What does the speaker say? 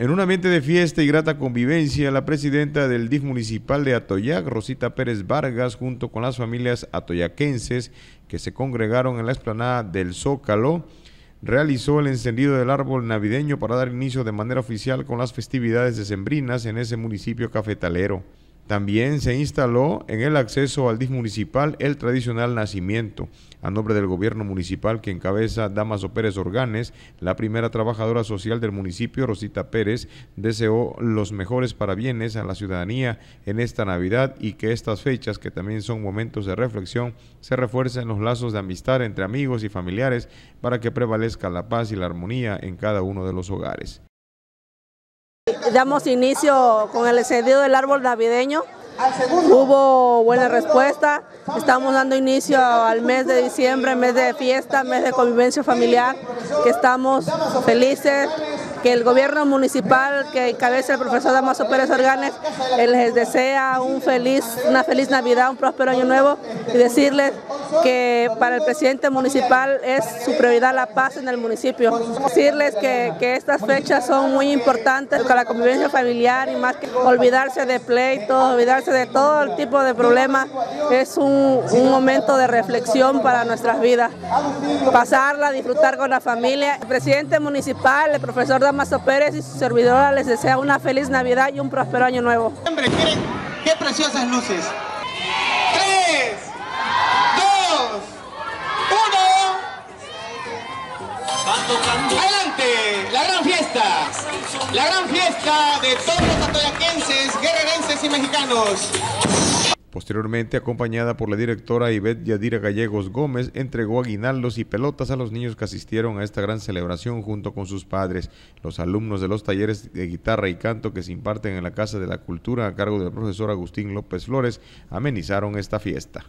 En un ambiente de fiesta y grata convivencia, la presidenta del DIF municipal de Atoyac, Rosita Pérez Vargas, junto con las familias atoyaquenses que se congregaron en la explanada del Zócalo, realizó el encendido del árbol navideño para dar inicio de manera oficial con las festividades decembrinas en ese municipio cafetalero. También se instaló en el acceso al DIF municipal el tradicional nacimiento. A nombre del gobierno municipal que encabeza Damaso Pérez Organes, la primera trabajadora social del municipio, Rosita Pérez, deseó los mejores parabienes a la ciudadanía en esta Navidad y que estas fechas, que también son momentos de reflexión, se refuercen los lazos de amistad entre amigos y familiares para que prevalezca la paz y la armonía en cada uno de los hogares. Damos inicio con el encendido del árbol navideño. Hubo buena respuesta. Estamos dando inicio al mes de diciembre, mes de fiesta, mes de convivencia familiar, que estamos felices, que el gobierno municipal que encabeza el profesor Damaso Pérez Organes les desea un feliz, una feliz Navidad, un próspero año nuevo y decirles que para el presidente municipal es su prioridad la paz en el municipio. Decirles que, que estas fechas son muy importantes para la convivencia familiar y más que olvidarse de pleitos, olvidarse de todo el tipo de problemas, es un, un momento de reflexión para nuestras vidas. Pasarla, disfrutar con la familia. El presidente municipal, el profesor Damaso Pérez y su servidora les desea una feliz Navidad y un próspero año nuevo. qué preciosas luces. Adelante, la gran fiesta. La gran fiesta de todos los atoyaquenses, guerrerenses y mexicanos. Posteriormente, acompañada por la directora Ivette Yadira Gallegos Gómez, entregó aguinaldos y pelotas a los niños que asistieron a esta gran celebración junto con sus padres. Los alumnos de los talleres de guitarra y canto que se imparten en la Casa de la Cultura a cargo del profesor Agustín López Flores amenizaron esta fiesta.